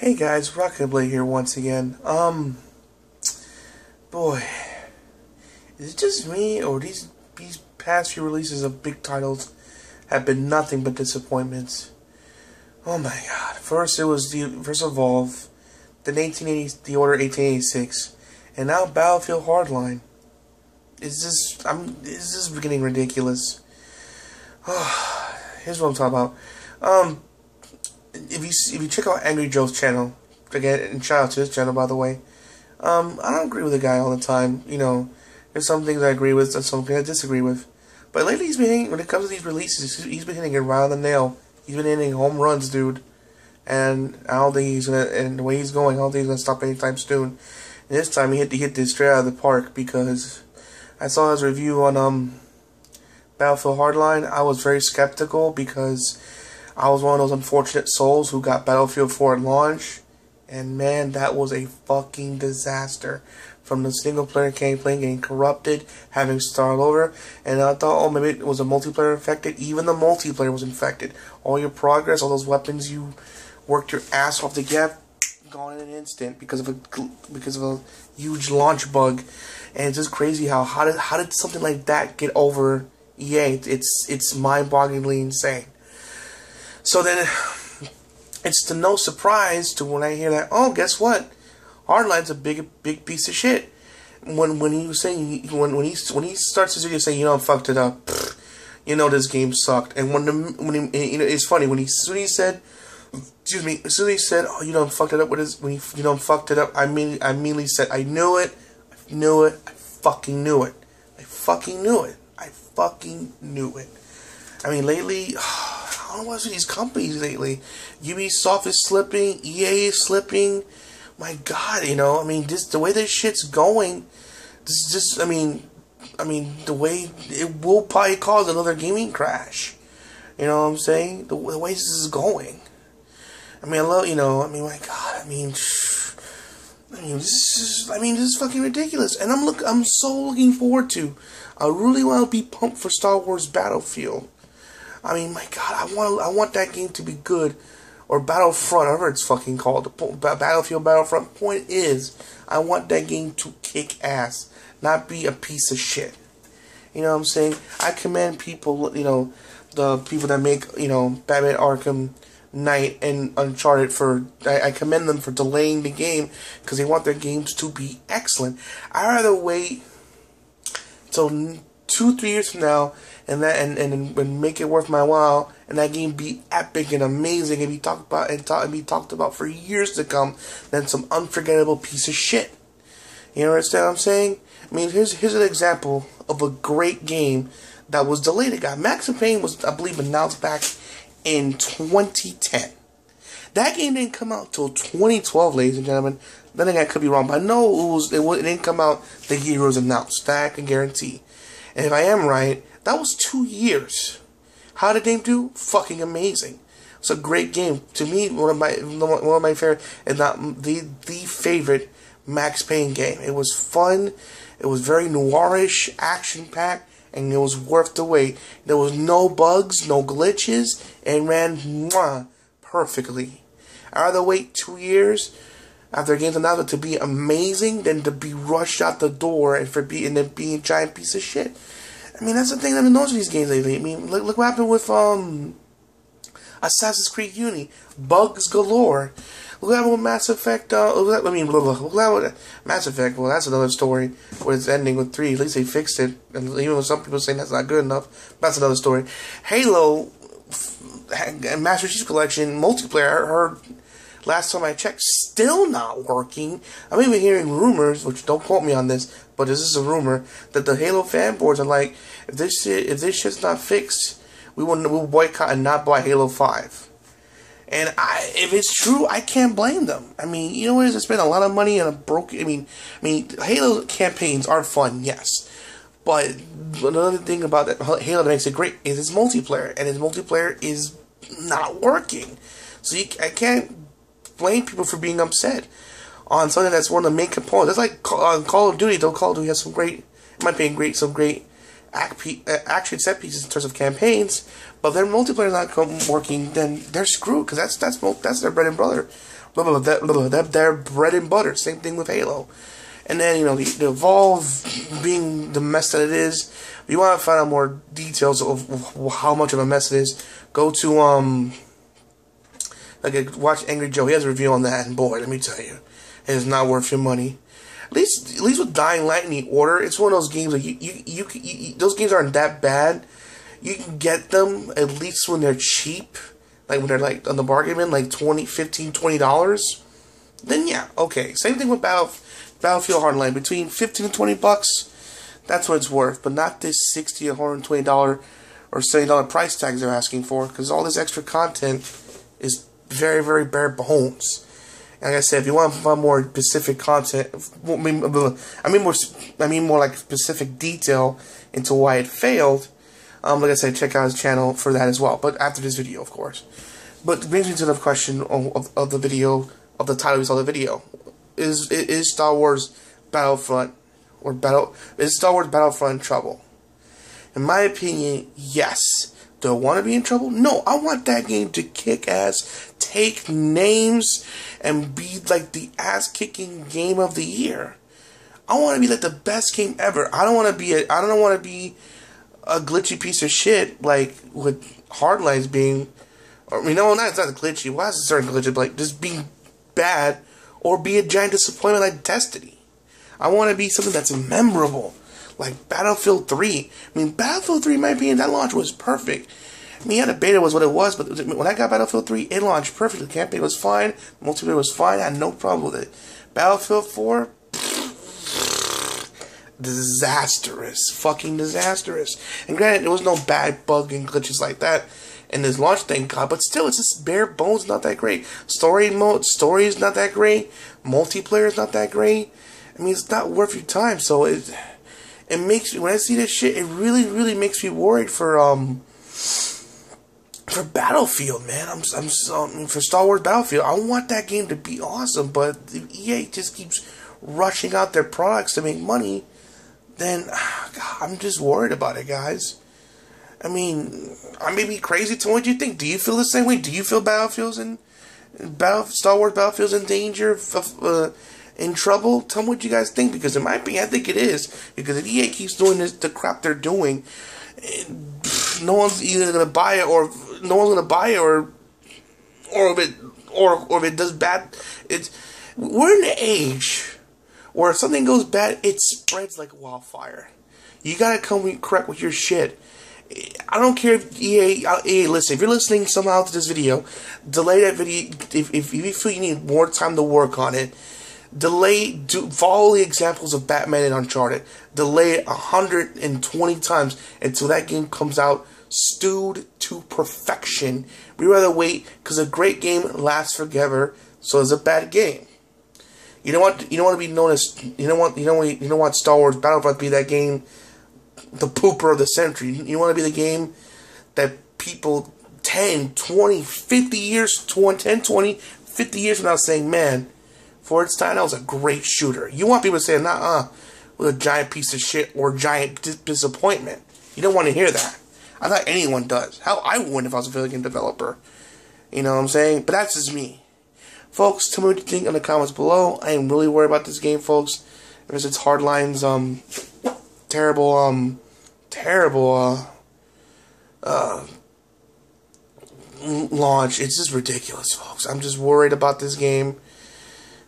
Hey guys, Rocket Blade here once again. Um, boy, is it just me or these these past few releases of big titles have been nothing but disappointments? Oh my god! First it was the first Evolve, then 1880, the Order 1886, and now Battlefield Hardline. Is this I'm is this getting ridiculous? Oh, here's what I'm talking about. Um if you if you check out Angry Joe's channel, again, and shout out to his channel by the way. Um, I don't agree with the guy all the time. You know, there's some things I agree with, and some things I disagree with. But lately, he's been hitting, when it comes to these releases, he's been hitting it right on the nail. He's been hitting home runs, dude. And I don't think he's gonna, and the way he's going, I don't think he's gonna stop anytime soon. And this time, he hit to hit this straight out of the park because I saw his review on um Battlefield Hardline. I was very skeptical because I was one of those unfortunate souls who got Battlefield 4 at launch, and man, that was a fucking disaster. From the single player gameplay getting corrupted, having to start over, and I thought, oh, maybe it was a multiplayer infected. Even the multiplayer was infected. All your progress, all those weapons you worked your ass off to get, gone in an instant because of a because of a huge launch bug, and it's just crazy how how did how did something like that get over EA? It's it's mind-bogglingly insane. So then it's to no surprise to when I hear that, oh, guess what? Hardline's a big, big piece of shit. When when he was saying when when he when he starts his video saying you know I fucked it up, pfft, you know this game sucked. And when the when he you know it's funny when he when he said, excuse me, as soon as he said oh you know I fucked it up with his when he you know I fucked it up, I mean I immediately said I knew it, I knew it, I fucking knew it, I fucking knew it, I fucking knew it. I mean lately. I don't know what's these companies lately. Ubisoft is slipping, EA is slipping. My God, you know, I mean, just the way this shit's going. This is just, I mean, I mean, the way it will probably cause another gaming crash. You know what I'm saying? The, the way this is going. I mean, I love, you know, I mean, my God, I mean, I mean, this is, I mean, this is fucking ridiculous. And I'm look, I'm so looking forward to. I really want to be pumped for Star Wars Battlefield. I mean, my God, I want I want that game to be good, or Battlefront, whatever it's fucking called, Battlefield Battlefront. Point is, I want that game to kick ass, not be a piece of shit. You know what I'm saying? I commend people, you know, the people that make, you know, Batman Arkham Knight and Uncharted for, I, I commend them for delaying the game because they want their games to be excellent. I'd rather wait till two, three years from now, and that and, and, and make it worth my while, and that game be epic and amazing, and be talked about and, talk, and be talked about for years to come, than some unforgettable piece of shit. You understand what I'm saying? I mean, here's here's an example of a great game that was delayed. It got Max Payne was, I believe, announced back in 2010. That game didn't come out till 2012, ladies and gentlemen. Then again, I could be wrong, but I know it was it, it didn't come out the year it was announced. That I can guarantee. And if I am right, that was two years. How did game do? Fucking amazing. It's a great game. To me, one of my one of my favorite, and not the the favorite Max Payne game. It was fun. It was very noirish, action packed, and it was worth the wait. There was no bugs, no glitches, and ran mwah, perfectly. I'd rather wait two years after game's announcement to be amazing than to be rushed out the door and for being and being a giant piece of shit. I mean, that's the thing I've been noticing these games lately. I mean, look, look what happened with um, Assassin's Creed Unity. Bugs galore. Look what happened with Mass Effect. Uh, I mean, look what with Mass Effect. Well, that's another story where it's ending with 3. At least they fixed it. And even though some people saying that's not good enough, that's another story. Halo, Master Chief Collection, multiplayer, I heard Last time I checked, still not working. I'm even hearing rumors, which don't quote me on this, but this is a rumor that the Halo fanboards are like, if this shit, if this shit's not fixed, we will we'll boycott and not buy Halo Five. And I, if it's true, I can't blame them. I mean, you know what? They spend a lot of money on a broken. I mean, I mean, Halo campaigns are fun, yes, but another thing about that Halo that makes it great is its multiplayer, and its multiplayer is not working. So you, I can't blame people for being upset on something that's one of the main components. That's like on Call of Duty. Though Call of Duty has some great, in my opinion, great some great act, action set pieces in terms of campaigns, but their multiplayer not working, then they're screwed because that's that's that's their bread and butter. Blah, blah, blah, blah, blah, their bread and butter. Same thing with Halo. And then you know the, the Evolve being the mess that it is. If you want to find out more details of, of how much of a mess it is, go to um like uh, watch Angry Joe. He has a review on that, and boy, let me tell you, it is not worth your money. At least, at least with Dying Light and the Order, it's one of those games that you, you, you, you, those games aren't that bad. You can get them at least when they're cheap, like when they're like on the bargain bin, like 20 15 20 dollars. Then yeah, okay. Same thing with Battle, Battlefield Hardline, between 15 and 20 bucks. That's what it's worth, but not this 60 120 dollar or 70 dollar price tags they're asking for, because all this extra content is very, very bare bones. Like I said, if you want to find more specific content, I mean, I mean more, I mean more like specific detail into why it failed. Um, like I said, check out his channel for that as well. But after this video, of course. But brings me to the question of, of, of the video, of the title we saw the video. Is is Star Wars Battlefront or Battle is Star Wars Battlefront in trouble? In my opinion, yes. Do I want to be in trouble? No, I want that game to kick ass, take names, and be like the ass kicking game of the year. I want to be like the best game ever. I don't want to be a, I don't want to be a glitchy piece of shit like with Hardlines being. Or, mean, no, not it's not glitchy. Why is it certain glitchy? Like just being bad or be a giant disappointment like Destiny. I want to be something that's memorable like Battlefield 3. I mean, Battlefield 3, in my opinion, that launch was perfect. The beta was what it was, but when I got Battlefield 3, it launched perfectly. The campaign was fine, multiplayer was fine, I had no problem with it. Battlefield 4, disastrous. Fucking disastrous. And granted, there was no bad bug and glitches like that in this launch, thank God, but still, it's just bare bones, not that great. Story mode, story is not that great. Multiplayer is not that great. I mean, it's not worth your time, so it it makes me when I see this shit, it really, really makes me worried for um for Battlefield, man. I'm, I'm um, for Star Wars Battlefield. I want that game to be awesome, but EA just keeps rushing out their products to make money. Then God, I'm just worried about it, guys. I mean, I may be crazy. To what do you think? Do you feel the same way? Do you feel Battlefield's in Battle Star Wars Battlefield's in danger uh, in trouble? Tell me what you guys think because in my opinion, I think it is because if EA keeps doing this, the crap they're doing, no one's either gonna buy it or no one's gonna buy it or or if it or or if it does bad, it's we're in an age where if something goes bad, it spreads like wildfire. You gotta come correct with your shit. I don't care if EA, EA, listen, if you're listening somehow to this video, delay that video. If, if you feel you need more time to work on it, delay do follow the examples of Batman and Uncharted. Delay it 120 times until that game comes out stewed to perfection. We rather wait because a great game lasts forever, so is a bad game. You don't want you don't want to be known as you don't want you don't want, you don't want Star Wars Battlefront to be that game the pooper of the century. You want to be the game that people 10, 20, 50 years, 10, 20, 50 years from now saying, man, for its time, that was a great shooter. You want people to say, nah, uh, with a giant piece of shit or giant disappointment. You don't want to hear that. I thought anyone does. Hell, I wouldn't if I was a video game developer. You know what I'm saying? But that's just me. Folks, tell me what you think in the comments below. I am really worried about this game, folks. There's its hard lines, um, terrible, um, terrible, uh, uh, launch. It's just ridiculous, folks. I'm just worried about this game.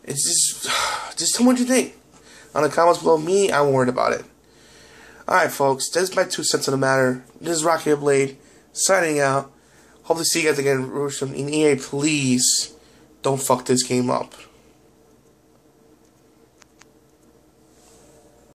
It's just, just tell me what you think. On the comments below, me, I'm worried about it. Alright, folks, that's my two cents on the matter. This is Rocky Blade, signing out. Hope to see you guys again. In EA, please don't fuck this game up.